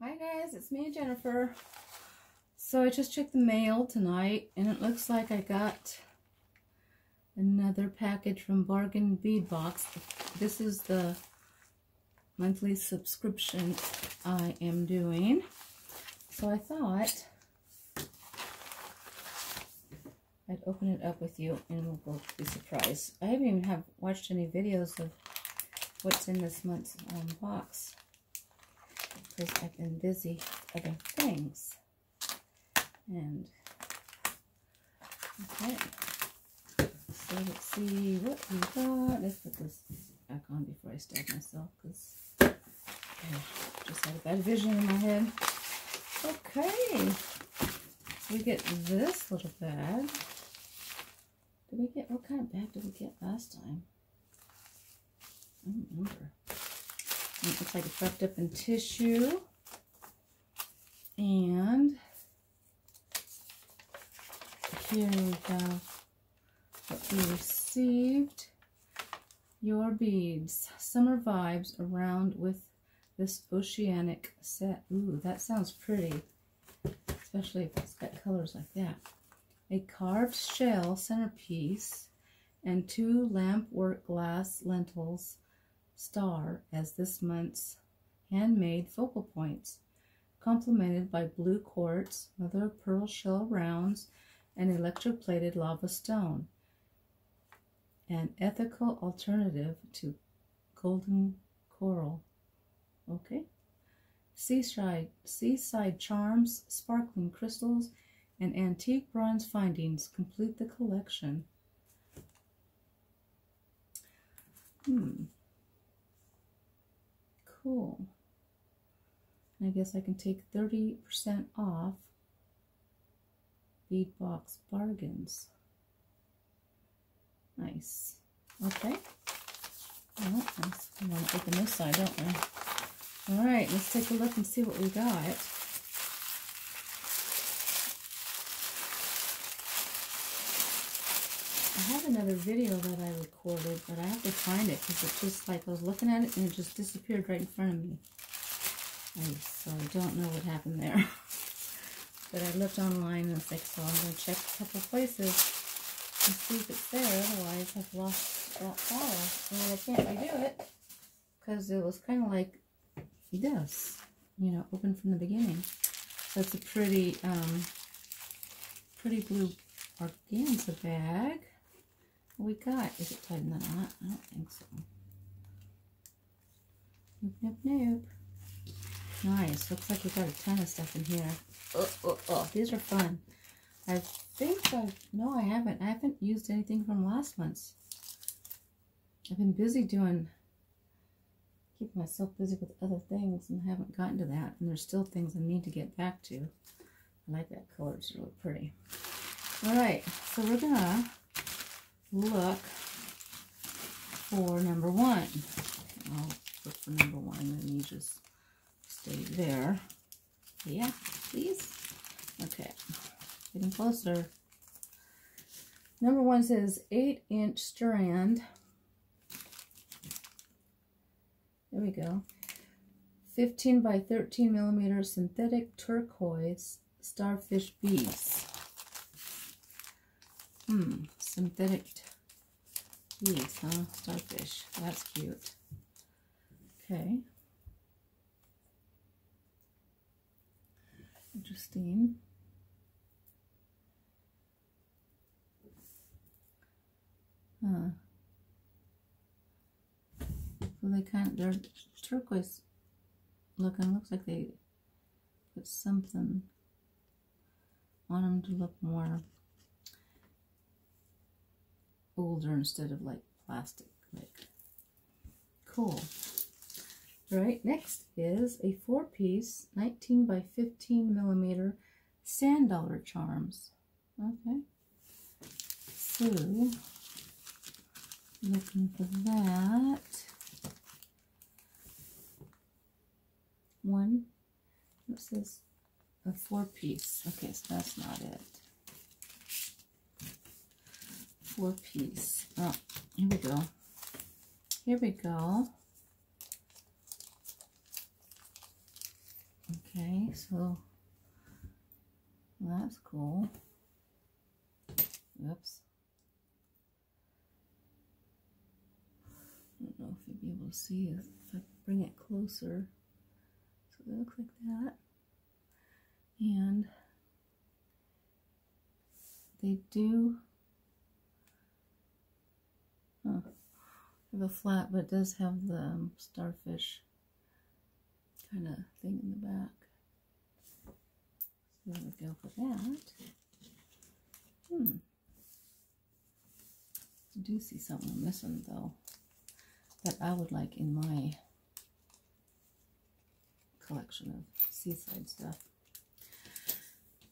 Hi guys, it's me Jennifer. So I just checked the mail tonight and it looks like I got another package from Bargain Bead Box. This is the monthly subscription I am doing. So I thought I'd open it up with you and we'll both be surprised. I haven't even have watched any videos of what's in this month's um, box because I've been busy other things. And, okay. So let's see what we got. Let's put this back on before I stab myself because I just had a bad vision in my head. Okay. We get this little bag. Did we get, what kind of bag did we get last time? I don't remember. It looks like it's wrapped up in tissue. And here we have what we received. Your beads. Summer vibes around with this oceanic set. Ooh, that sounds pretty. Especially if it's got colors like that. A carved shell centerpiece and two lamp work glass lentils star as this month's handmade focal points, complemented by blue quartz, mother of pearl shell rounds, and electroplated lava stone. An ethical alternative to golden coral. Okay. Seaside, seaside charms, sparkling crystals, and antique bronze findings complete the collection. Hmm. Cool. I guess I can take 30% off Beadbox Bargains. Nice. Okay. Well, we want to open this side, don't we? All right, let's take a look and see what we got. I have another video that I recorded, but I have to find it because it just like I was looking at it and it just disappeared right in front of me. I, so I don't know what happened there. but I looked online and it's like, so I'm going to check a couple places and see if it's there. Otherwise, I've lost that file. And I can't redo it because it was kind of like this, you know, open from the beginning. So it's a pretty, um, pretty blue organza bag we got? Is it tighter than that? I don't think so. Nope, nope, nope. Nice. Looks like we got a ton of stuff in here. Oh, oh, oh. These are fun. I think I... No, I haven't. I haven't used anything from last month's. I've been busy doing... Keeping myself busy with other things and haven't gotten to that. And there's still things I need to get back to. I like that color. It's really pretty. Alright. So we're going to look for number one. I'll look for number one and you just stay there. Yeah, please. Okay, getting closer. Number one says 8 inch strand. There we go. 15 by 13 millimeter synthetic turquoise starfish beads. Hmm, synthetic beads, huh? Starfish. That's cute. Okay. Interesting. Huh. So they kind of, they're turquoise looking. Looks like they put something on them to look more older instead of like plastic. Like, cool. All right, next is a four-piece 19 by 15 millimeter sand dollar charms. Okay. So, looking for that. One, what says a four-piece. Okay, so that's not it four piece. Oh, here we go. Here we go. Okay, so that's cool. Oops. I don't know if you'll be able to see if I bring it closer. So it looks like that. And they do have a flat, but it does have the um, starfish kind of thing in the back. So there we go for that. Hmm. I do see something missing though that I would like in my collection of seaside stuff.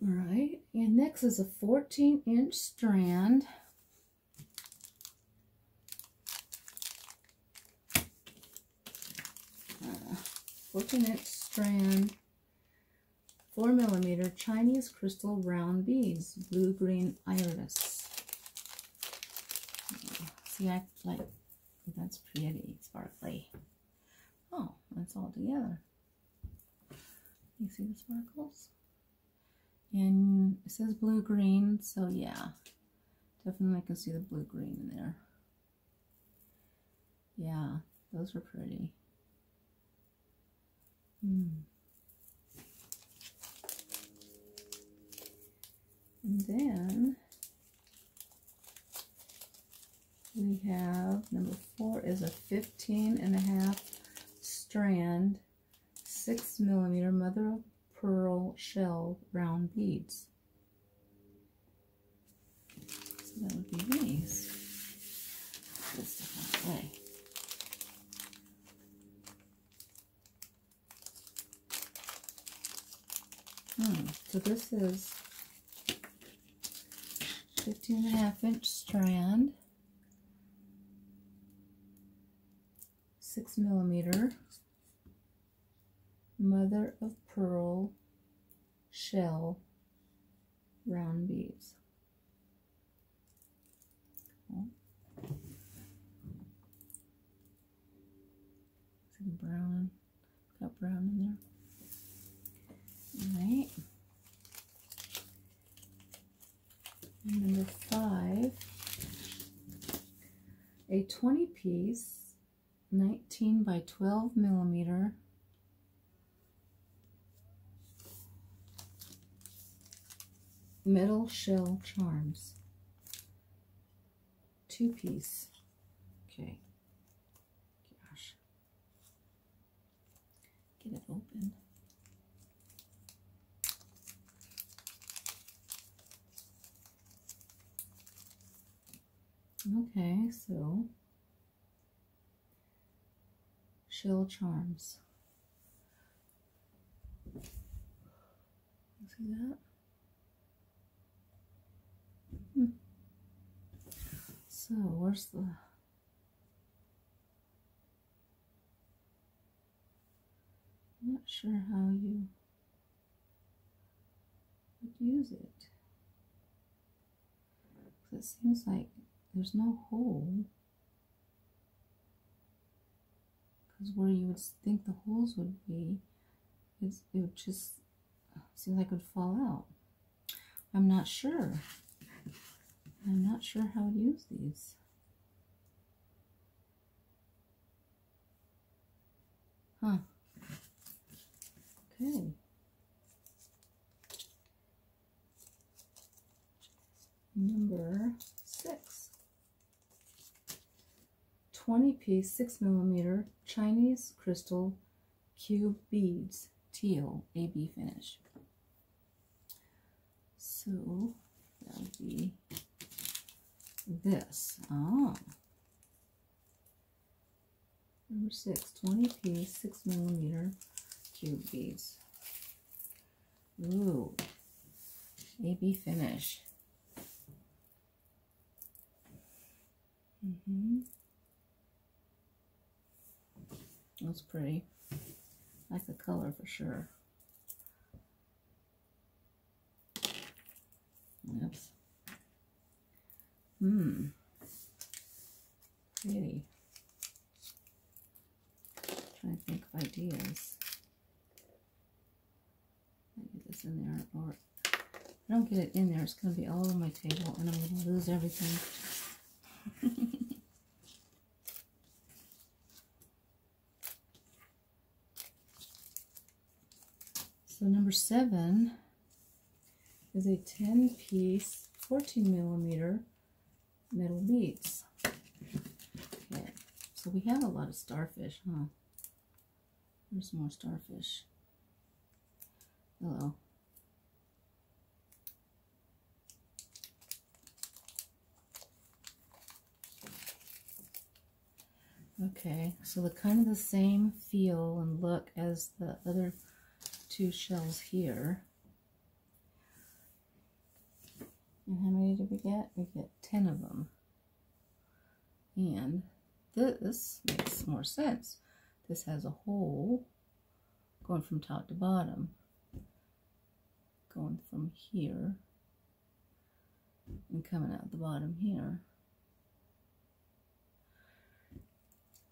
All right, and next is a 14 inch strand. Uh, 14 inch strand, 4 millimeter Chinese crystal round beads, blue green iris. See, I like that's pretty sparkly. Oh, that's all together. You see the sparkles? And it says blue green, so yeah, definitely can see the blue green in there. Yeah, those are pretty. Hmm. And then we have number four is a 15 and a half strand, six millimeter mother of pearl shell round beads. So that would be these. This different way. Hmm, so this is 15 and a half inch strand, six millimeter mother of pearl shell round beads. The brown, got brown in there. All right. Number five, a 20 piece, 19 by 12 millimeter metal shell charms. Two piece. Okay. Gosh. Get it open. Okay, so shell charms. See that? Hmm. So where's the I'm not sure how you would use it. It seems like there's no hole. Because where you would think the holes would be, it would just seem like it would fall out. I'm not sure. I'm not sure how to use these. Huh. Okay. Number six. 20 piece 6 millimeter Chinese crystal cube beads teal AB finish. So that would be this. Oh. Number six, 20 piece 6 millimeter cube beads. Ooh. AB finish. Mm-hmm. That's pretty. Like the color for sure. Oops. Hmm. Pretty. Trying to think of ideas. I get this in there, or I don't get it in there. It's going to be all over my table, and I'm going to lose everything. number seven is a 10 piece 14 millimeter metal beads. Okay, so we have a lot of starfish, huh? There's more starfish. Hello. Okay, so the kind of the same feel and look as the other two shells here. And how many did we get? We get 10 of them. And this makes more sense. This has a hole going from top to bottom. Going from here and coming out the bottom here.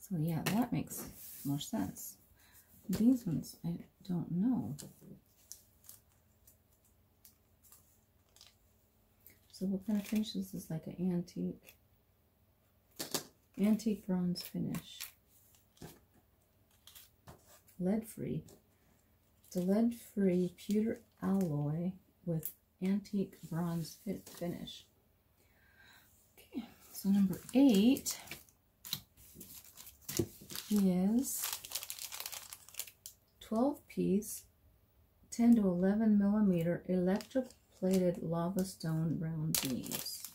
So yeah, that makes more sense. These ones, I don't know. So what kind of finish is this? Like an antique, antique bronze finish. Lead-free. It's a lead-free pewter alloy with antique bronze finish. Okay, so number eight is 12 piece 10 to 11 millimeter electroplated lava stone round beads.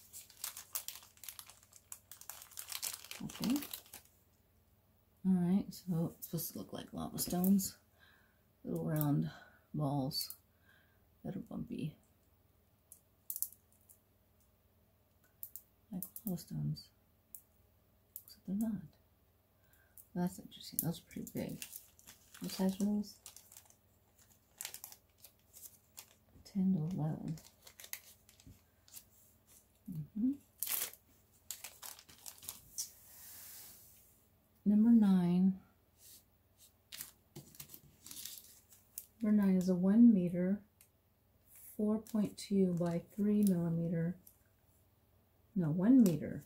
Okay. Alright, so it's supposed to look like lava stones. Little round balls that are bumpy. Like lava stones. Except they're not. That's interesting. Those pretty big. Size are 10 to 11. Mm -hmm. Number 9. Number 9 is a 1 meter, 4.2 by 3 millimeter, no, 1 meter,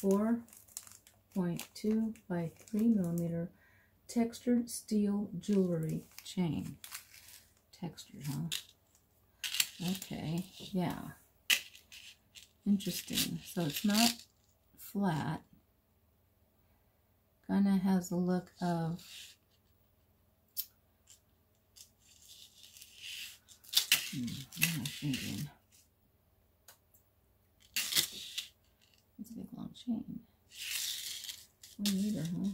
4.2 by 3 millimeter textured steel jewelry chain. Textured, huh? Okay, yeah. Interesting. So it's not flat. Kind of has a look of hmm, what am I thinking? It's a big long chain. One meter, huh?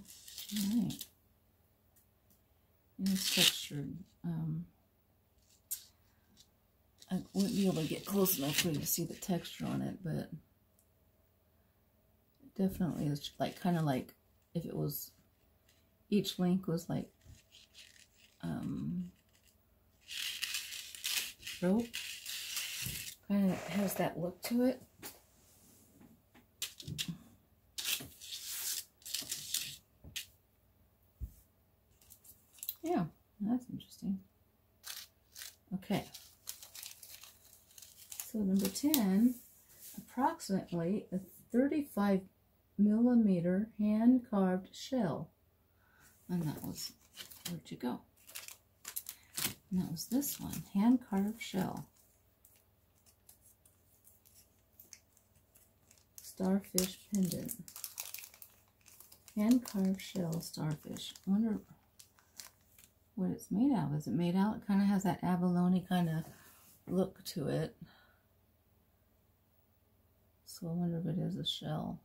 All right. And it's textured. Um, I wouldn't be able to get close enough for you to see the texture on it, but it definitely is like kind of like if it was each link was like um, rope. Kind of has that look to it. Yeah, that's interesting. Okay. So number 10, approximately a 35 millimeter hand-carved shell. And that was, where'd you go? And that was this one, hand-carved shell. Starfish pendant. Hand-carved shell starfish. I wonder what it's made out of. Is it made out? It kind of has that abalone kind of look to it. So I wonder if it is a shell.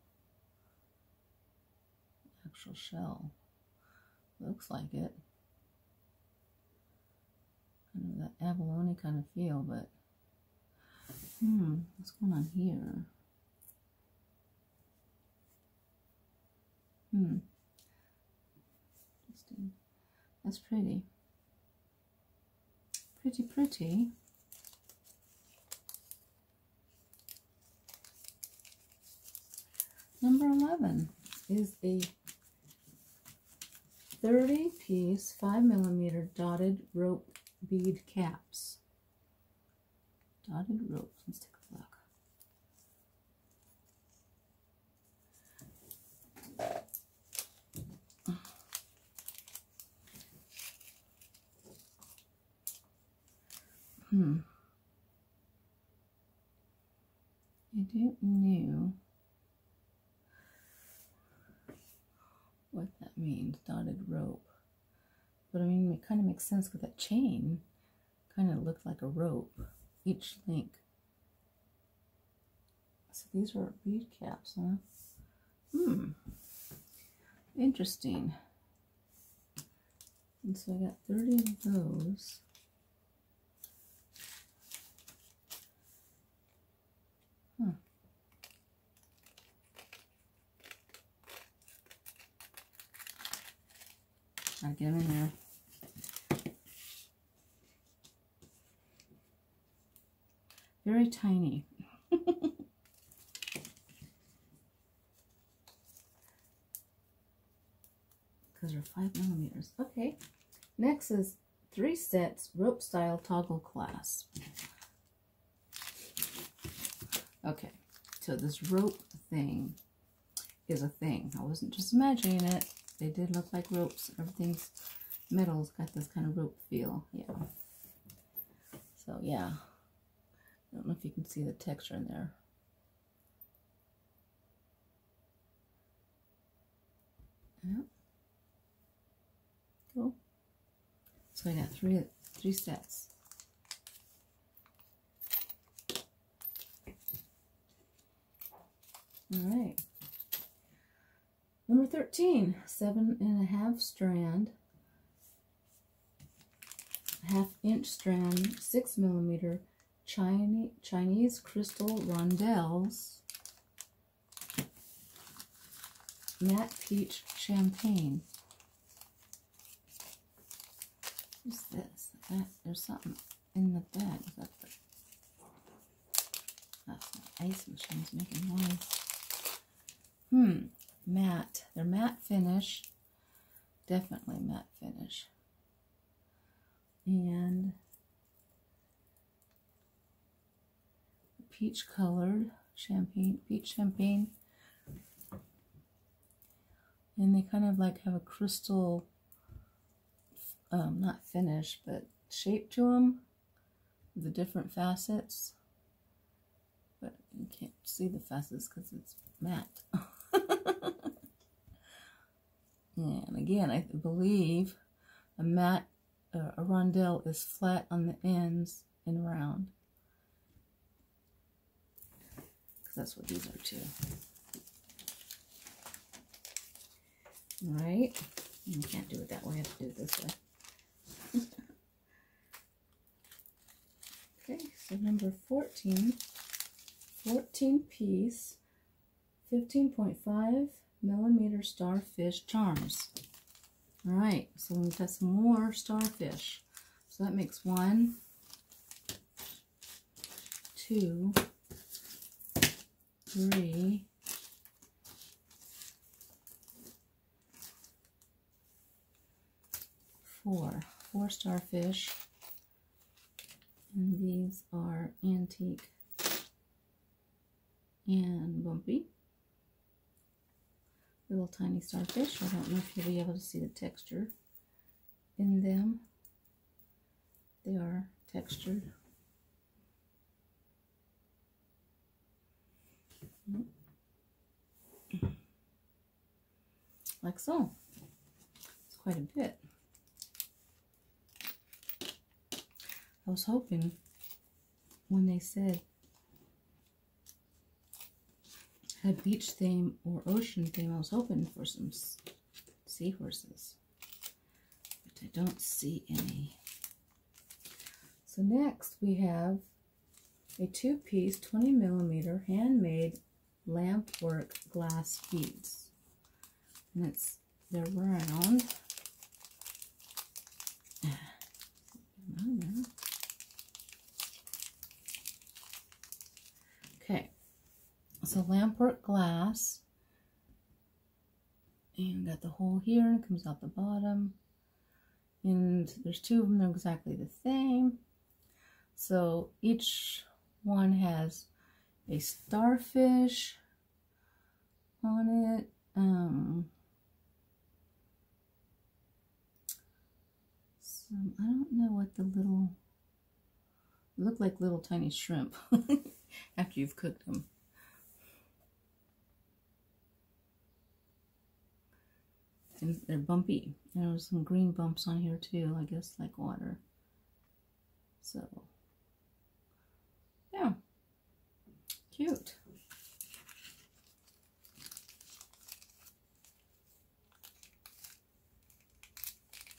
Actual shell. Looks like it. Kind of that abalone kind of feel, but hmm, what's going on here? Hmm. Interesting. That's pretty. Pretty, pretty. Number 11 is a 30 piece 5 millimeter dotted rope bead caps. Dotted rope, Let's take a look. Hmm. I don't know what that means, dotted rope. But I mean, it kind of makes sense because that chain kind of looked like a rope, each link. So these are bead caps, huh? Hmm. Interesting. And so I got 30 of those. Huh. Gotta get in there. Very tiny. Because they're five millimeters. Okay. Next is three sets rope style toggle clasp. Okay, so this rope thing is a thing. I wasn't just imagining it. They did look like ropes. Everything's metal's got this kind of rope feel. Yeah. So yeah. I don't know if you can see the texture in there. Yeah. Cool. So I got three three sets. All right. Number 13, seven and a half strand, half inch strand, six millimeter Chinese, Chinese crystal rondelles, matte peach champagne. What's this? That, there's something in the bag. Is that the, that's my ice machine's making noise. Hmm, matte. They're matte finish. Definitely matte finish. And peach colored champagne, peach champagne. And they kind of like have a crystal, um, not finish, but shape to them. The different facets. But you can't see the facets because it's matte. And again, I believe a mat, uh, a rondelle is flat on the ends and round. Because that's what these are too. All right. You can't do it that way. I have to do it this way. okay, so number 14. 14 piece, 15.5 millimeter starfish charms. All right, so we've got some more starfish. So that makes one, two, three, four. Four starfish. And these are antique and bumpy little tiny starfish. I don't know if you'll be able to see the texture in them. They are textured. Mm-hmm. Like so. It's quite a bit. I was hoping when they said a beach theme or ocean theme. I was hoping for some seahorses, but I don't see any. So next we have a two-piece 20 millimeter handmade lamp work glass beads. And it's they're round. Okay, so lampwork glass. And got the hole here and comes out the bottom. And there's two of them, they're exactly the same. So each one has a starfish on it. Um, some, I don't know what the little, look like little tiny shrimp after you've cooked them. And they're bumpy. There's some green bumps on here too, I guess like water. So, yeah, cute.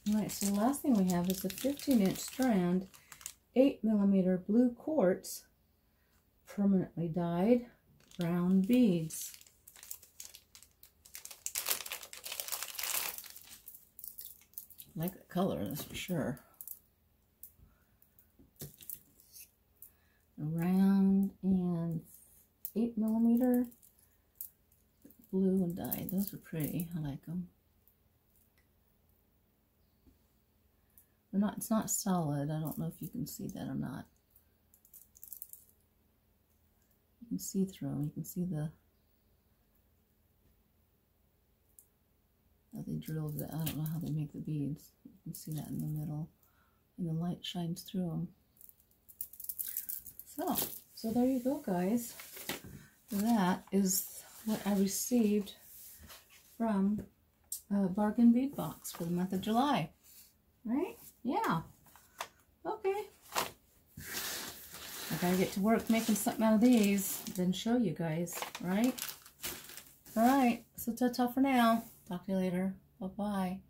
Alright, so the last thing we have is a 15 inch strand, 8 millimeter blue quartz, permanently dyed brown beads. I like the color, that's for sure. Round and 8 millimeter blue and dyed. Those are pretty. I like them. They're not, it's not solid. I don't know if you can see that or not. You can see through them. You can see the how they drilled it. I don't know how they make the beads. You can see that in the middle. And the light shines through them. So, so there you go, guys. That is what I received from a bargain bead box for the month of July. Right? Yeah. Okay. I gotta get to work making something out of these, then show you guys, right? All right. So ta-ta for now. Talk to you later. Bye-bye.